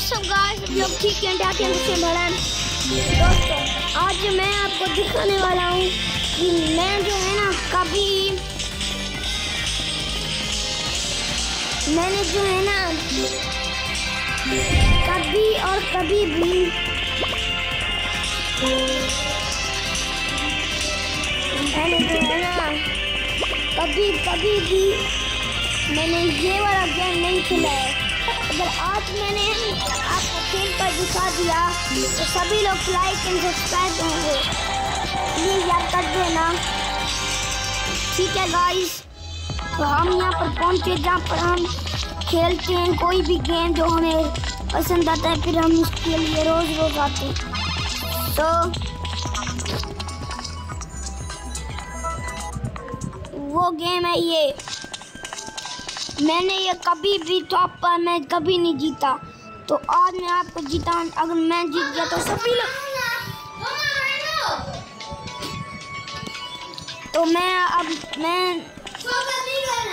सब गाइस लोग ठीक है डाके मुझसे भड़न। दोस्तों, आज मैं आपको दिखाने वाला हूँ कि मैं जो है ना, कभी मैंने जो है ना, कभी और कभी भी मैंने जो है ना, कभी कभी भी मैंने ये वाला गेम नहीं खेला है। अगर आज मैंने आपको खेल कर दिखा दिया तो सभी लोग लाइक एंड सब्सक्राइब होंगे। प्लीज़ याद कर देना। ठीक है गाइस तो हम यहाँ पर पहुँचे, जहाँ पर हम खेलते हैं कोई भी गेम जो हमें पसंद आता है, फिर हम उसके लिए रोज़ रोज़ आते हैं। तो वो गेम है ये। मैंने ये कभी भी टॉप पर मैं कभी नहीं जीता। तो आज मैं आपको जीता अगर मैं जीत गया तो सभी लोग तो मैं अब मैं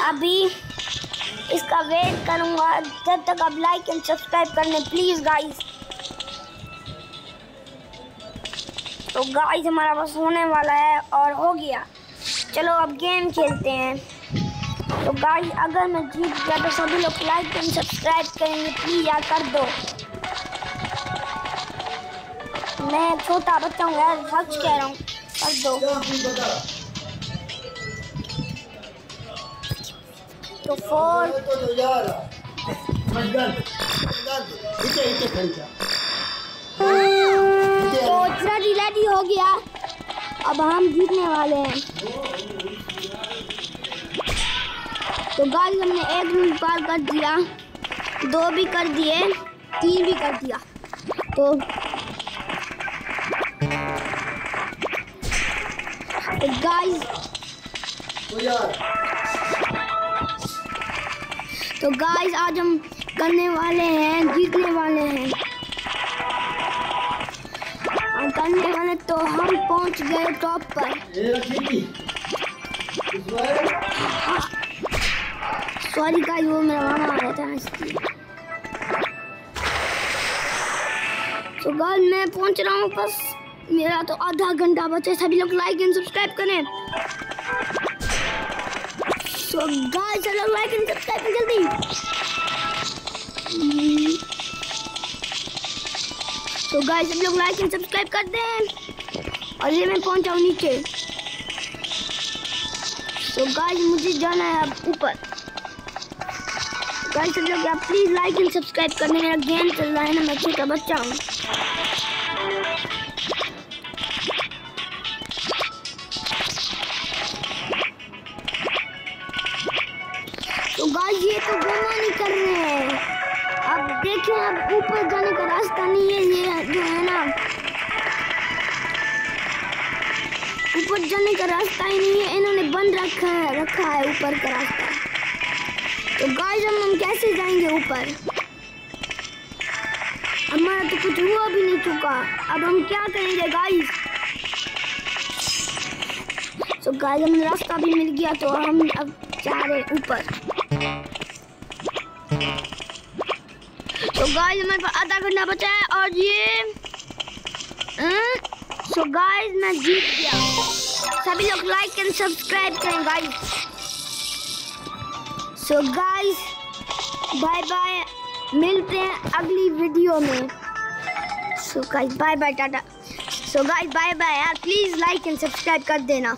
अभी इसका वेट करूँगा। जब तक आप लाइक एंड सब्सक्राइब करने प्लीज़ गाइस तो गाइस हमारा बस होने वाला है और हो गया। चलो अब गेम खेलते हैं। तो गाइस अगर मैं जीत गया तो सभी लोग लाइक एंड सब्सक्राइब करेंगे प्लीज़ यार, कर दो। मैं छोटा बच्चा हूँ यार, सच कह रहा हूँ, कर दो। तो फोर तो रेडी रेडी हो गया। अब हम जीतने वाले हैं। तो गाइस हमने एक रूम पार कर दिया। दो भी कर दिए तीन भी कर दिया। तो तो गाइस तो गाइस आज हम करने वाले हैं जीतने वाले हैं। करने वाले तो हम पहुँच गए टॉप पर। सॉरी गाइस, वो मेरा मामा आ रहा था इसलिए। तो गाइस मैं पहुँच रहा हूँ, बस मेरा तो आधा घंटा बचा सभी लोग लाइक एंड सब्सक्राइब करें। तो गाइस चलो लाइक एंड सब्सक्राइब करें जल्दी। तो गाइस सब लोग लाइक एंड सब्सक्राइब कर दें। और ये मैं पहुँचा हूँ नीचे। तो गाइस मुझे जाना है अब ऊपर। गाइस सब लोग आप प्लीज़ लाइक एंड सब्सक्राइब करने मेरा गेम चल रहा है ना, मैं छोटा बच्चा हूँ। तो गाइस, ये तो गुमा नहीं कर रहे हैं। अब देखिए अब ऊपर जाने का रास्ता नहीं है, ये जो है ना। ऊपर जाने का रास्ता ही नहीं है, इन्होंने बंद रखा है रखा है ऊपर का रास्ता। तो गाइस, हम हम कैसे जाएँगे ऊपर? हमारा तो कुछ हुआ भी नहीं चुका। अब हम क्या करेंगे गाइस? तो गाइस हमें रास्ता भी मिल गया तो हम अब जा रहे ऊपर। तो गाइस हमारे पास आधा घंटा बचा है, और ये सो गाइस मैं जीत गया। सभी लोग लाइक एंड सब्सक्राइब करें guys so guys bye bye मिलते हैं अगली वीडियो में. So guys bye bye tata so guys bye bye यार प्लीज़ लाइक एंड सब्सक्राइब कर देना.